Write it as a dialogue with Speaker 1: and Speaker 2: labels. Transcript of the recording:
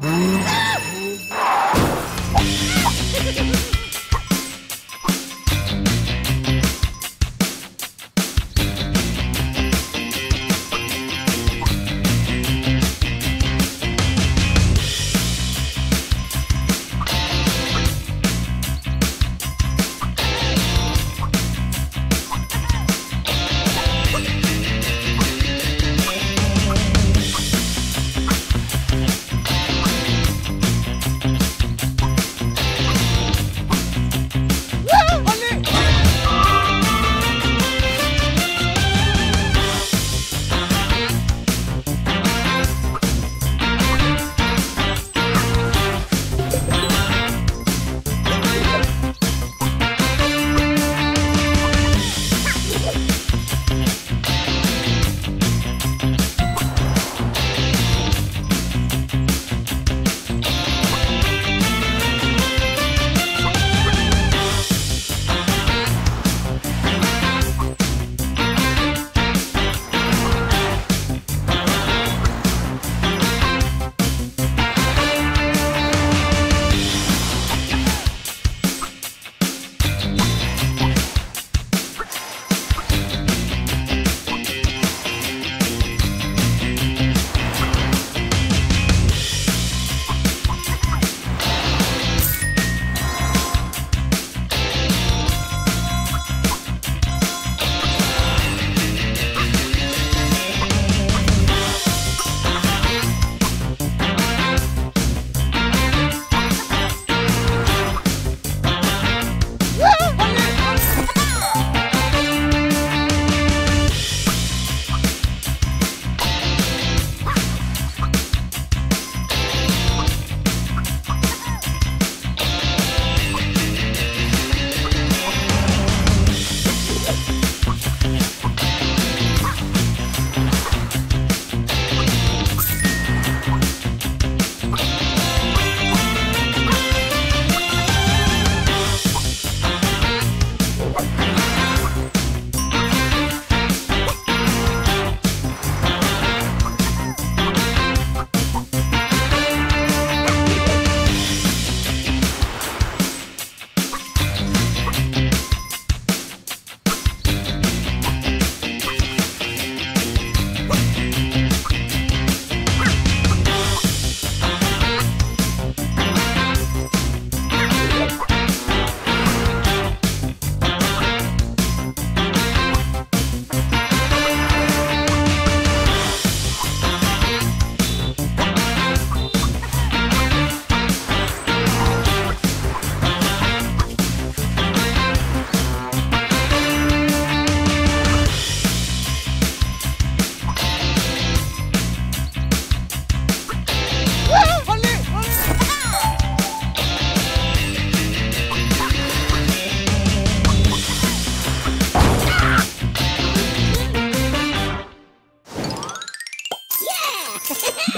Speaker 1: Mm-hmm. Ha ha ha!